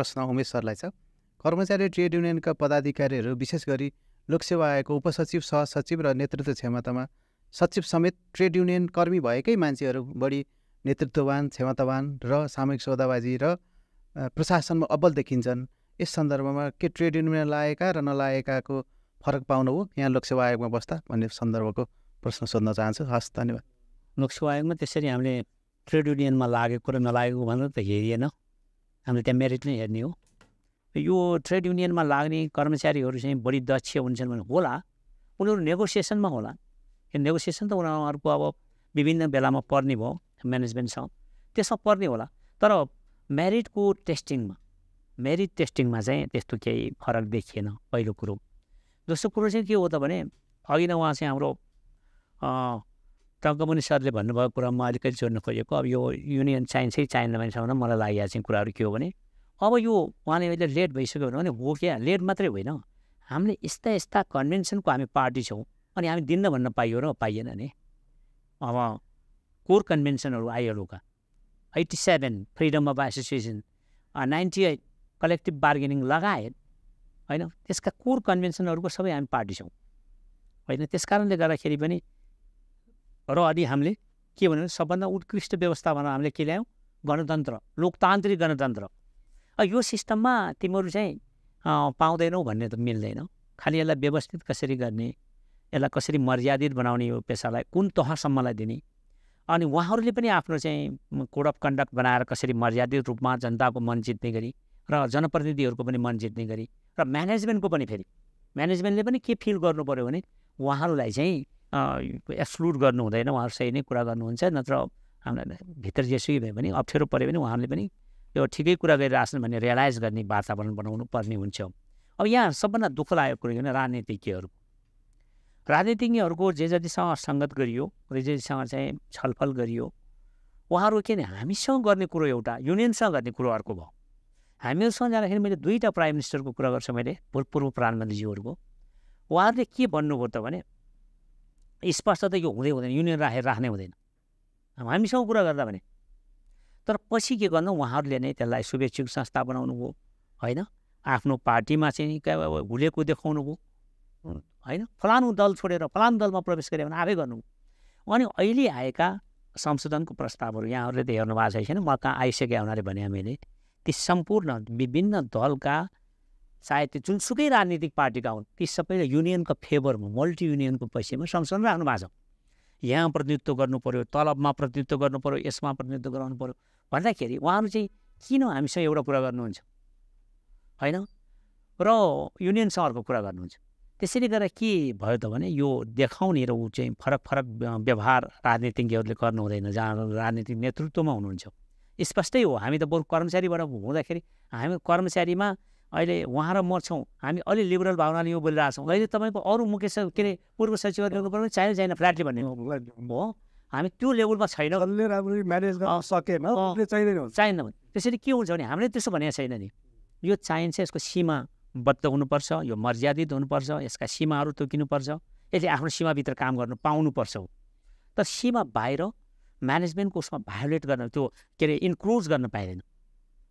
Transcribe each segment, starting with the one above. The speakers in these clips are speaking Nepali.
प्रश्न उमेश सरलाई छ। कर्मचारी ट्रेड युनियनका पदाधिकारीहरू विशेष गरी लोकसेवा आयोगको उपसचिव सहसचिव र नेतृत्व क्षमतामा सचिव समेत ट्रेड युनियन कर्मी भएकै मान्छेहरू बढी नेतृत्ववान क्षमतावान र सामूहिक सौदाबाजी र प्रशासनमा अब्बल देखिन्छन्। यस सन्दर्भमा के ट्रेड युनियनमा लागेका र नलागेकाको फरक पाउनु हो? यहाँ लोकसेवा आयोगमा बस्दा भन्ने सन्दर्भको प्रश्न सोध्न चाहन्छु। हस् धन्यवाद। लोकसेवा आयोगमा त्यसरी हामीले ट्रेड युनियनमा लागेको र नलागेको भनेर त हेरिएन। हामीले त्यहाँ मेरिट नै हेर्ने हो। यो ट्रेड युनियनमा लाग्ने कर्मचारीहरू चाहिँ बढी दक्ष हुन्छन् भने होला उनीहरू नेगोसिएसनमा होला। यो नेगोसिएसन त उनीहरूको अब विभिन्न बेलामा पर्ने भयो म्यानेजमेन्टसँग त्यसमा पर्ने होला। तर मेरिटको टेस्टिङमा मेरिट टेस्टिङमा चाहिँ त्यस्तो केही फरक देखिएन पहिलो कुरो। दोस्रो कुरो चाहिँ के हो त भने अघि नै उहाँ चाहिँ हाम्रो टङ्कमुनि सरले भन्नुभएको कुरा म अलिकति जोड्न खोजेको। अब यो युनियन चाहिन्छै चाहिन्न भनेसम्म मलाई लागेको चाहिँ कुराहरू के हो भने अब यो उहाँले अहिले लेट भइसक्यो भने हो क्या? लेट मात्रै होइन। हामीले यस्ता यस्ता कन्भेन्सनको हामी पार्टी छौँ अनि हामी दिन्न भन्न पाइयो र पाइएन नि। अब कोर कन्भेन्सनहरू आइएलओका eighty seven freedom of association ninety eight collective bargaining लगायत होइन? त्यसका कोर कन्भेन्सनहरूको सबै हामी पार्टी छौँ। होइन? त्यस कारणले गर्दाखेरि पनि र अनि हामीले के भन्यो भने सबभन्दा उत्कृष्ट व्यवस्था भनेर हामीले के ल्यायौँ? गणतन्त्र लोकतान्त्रिक गणतन्त्र। यो सिस्टममा तिमीहरू चाहिँ पाउँदैनौ भन्ने त मिल्दैन। खालि यसलाई व्यवस्थित कसरी गर्ने यसलाई कसरी मर्यादित बनाउने यो पेसालाई कुन तहसम्मलाई दिने? अनि उहाँहरूले पनि आफ्नो चाहिँ कोड अफ कन्डक्ट बनाएर कसरी मर्यादित रूपमा जनताको मन जित्ने गरी र जनप्रतिनिधिहरूको पनि मन जित्ने गरी र म्यानेजमेन्टको पनि फेरि म्यानेजमेन्टले पनि के फिल गर्नु पऱ्यो भने उहाँहरूलाई चाहिँ एक्सक्लुड गर्नु हुँदैन उहाँहरू सही नै कुरा गर्नुहुन्छ नत्र हामीलाई भित्र जेसुकै भए पनि अप्ठ्यारो पऱ्यो भने उहाँहरूले पनि यो ठिकै कुरा गरिरहेछन् भन्ने रियलाइज गर्ने वातावरण बनाउनु पर्ने हुन्छ अब यहाँ सबभन्दा दुःख लागेको कुरो किन राजनीतिज्ञहरू। राजनीतिज्ञहरूको जे जतिसँग सङ्गत गरियो जे जतिसँग चाहिँ छलफल गरियो उहाँहरू के भने हामीसँग गर्ने कुरो एउटा युनियनसँग गर्ने कुरो अर्को भयो। हामीहरूसँग जाँदाखेरि मैले दुईवटा प्राइम मिनिस्टरको कुरा गर्छु मैले भूतपूर्व प्रधानमन्त्रीज्यूहरूको उहाँहरूले के भन्नुभयो त भने स्पष्ट त यो हुँदै हुँदैन युनियन राखेर राख्ने हुँदैन। हामीसँग कुरा गर्दा भने तर पछि के गर्नु उहाँहरूले नै त्यसलाई शुभेच्छुक संस्था बनाउनु भयो होइन? आफ्नो पार्टीमा चाहिँ हुलेको देखाउनु भयो होइन? फलानु दल छोडेर फलानु दलमा प्रवेश गरे भने आफै गर्नु अनि अहिले आएका संशोधनको प्रस्तावहरू यहाँहरूले त हेर्नु भएको छैन। म कहाँ आइसक्यो हुनाले भने मैले ती सम्पूर्ण विभिन्न दलका चाहे त्यो जुनसुकै राजनीतिक पार्टीका हुन् ती सबैले युनियनको फेभरमा मल्टी युनियनको पैसामा संशोधन राख्नु भएको छ। यहाँ प्रतिनिधित्व गर्नु पऱ्यो तलबमा प्रतिनिधित्व गर्नु पऱ्यो यसमा प्रतिनिधित्व गराउनु पऱ्यो भन्दाखेरि उहाँहरू चाहिँ किन हामीसँग एउटा कुरा गर्नुहुन्छ? होइन? र युनियनसँग अर्को कुरा गर्नुहुन्छ। त्यसैले गर्दा के भयो त भने यो देखाउने र ऊ चाहिँ फरक फरक व्यवहार राजनीतिज्ञहरूले गर्नु हुँदैन जहाँ राजनीतिक नेतृत्वमा हुनुहुन्छ। स्पष्टै हो हामी त बरु कर्मचारीबाट हुँदाखेरि हामी कर्मचारीमा अहिले उहाँ र म छौँ। हामी अलि लिबरल भावनाले यो बोलिरहेको छौँ। अहिले तपाईँको अरू मुख्य के अरे पूर्व सचिवहरूको पनि चाहिने चाहिन फ्ल्याटली भन्ने हो। हामी त्यो लेभलमा छैन। म्यानेज सकेन। चाहिएन भने त्यसरी के हुन्छ भने हामीले त्यसो भनेको छैन नि। यो चाहिन्छ यसको सीमा बद्ध हुनुपर्छ यो मर्यादित हुनुपर्छ यसका सीमाहरू तोकिनुपर्छ। यसले आफ्नो सीमाभित्र काम गर्नु पाउनुपर्छ। तर सीमा बाहिर म्यानेजमेन्टको उसमा भायोलेट गर्न त्यो के अरे इन्क्रोज गर्न पाइँदैन।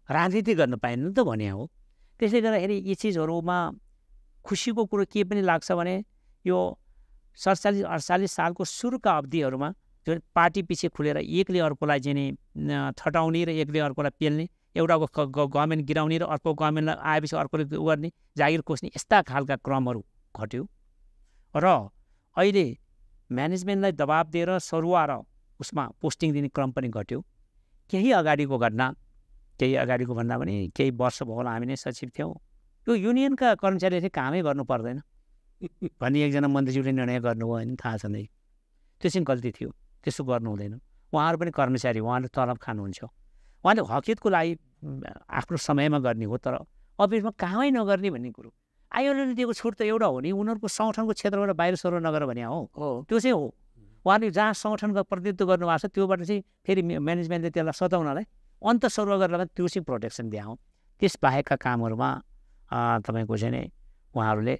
राजनीति गर्न पाइँदैन त भने हो। त्यसले गर्दाखेरि यी चिजहरूमा खुसीको कुरो के पनि लाग्छ भने यो सडचालिस अडचालिस सालको सुरुका अवधिहरूमा जुन पार्टी पछि खुलेर एकले अर्कोलाई चाहिँ ठटाउने र एकले अर्कोलाई पेल्ने एउटाको गभर्मेन्ट गिराउने र अर्को गभर्मेन्टलाई आएपछि अर्कोले गर्ने जागिर खोज्ने यस्ता खालका क्रमहरू घट्यो र अहिले म्यानेजमेन्टलाई दबाब दिएर सरुवा र उसमा पोस्टिङ दिने क्रम पनि घट्यो केही अगाडिको घटना केही अगाडिको भन्दा पनि केही वर्ष भयो होला हामी नै सचिव थियौँ। यो युनियनका कर्मचारीले चाहिँ कामै गर्नु पर्दैन। भन्ने एकजना मन्त्रीज्यूले निर्णय गर्नुभयो भने थाहा छ नै। त्यो चाहिँ गल्ती थियो त्यसो गर्नु हुँदैन। उहाँहरू पनि कर्मचारी उहाँले तलब खानुहुन्छ। उहाँले हकितको लागि आफ्नो समयमा गर्ने हो तर अफिसमा कामै नगर्ने भन्ने कुरो। आयोले दिएको छुट त एउटा हो नि उनीहरूको सङ्गठनको क्षेत्रबाट बाहिर सरो नगर भने हो। त्यो चाहिँ हो। उहाँले जहाँ सङ्गठनको प्रतिनिधित्व गर्नुभएको छ त्योबाट चाहिँ फेरि म्यानेजमेन्टले त्यसलाई सताउनलाई। अन्त सरुवा गरेर त्यो चाहिँ प्रोटेक्सन दिए त्यसबाहेकका कामहरूमा तपाईँको चाहिँ नै उहाँहरूले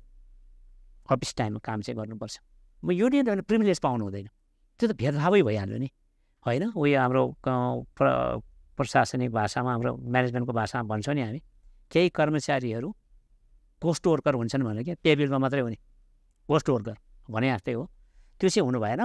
अफिस टाइममा काम चाहिँ गर्नुपर्छ। म युनियन प्रिभिलेज पाउनु हुँदैन। त्यो त भेदभावै भइहाल्यो नि। होइन? उयो हाम्रो प्रशासनिक भाषामा हाम्रो म्यानेजमेन्टको भाषामा भन्छौँ नि हामी। केही कर्मचारीहरू पोस्ट वर्कर हुन्छन् भने क्या? पेबिलमा मात्रै हुने पोस्ट वर्कर भने जस्तै हो। त्यो चाहिँ हुनु भएन।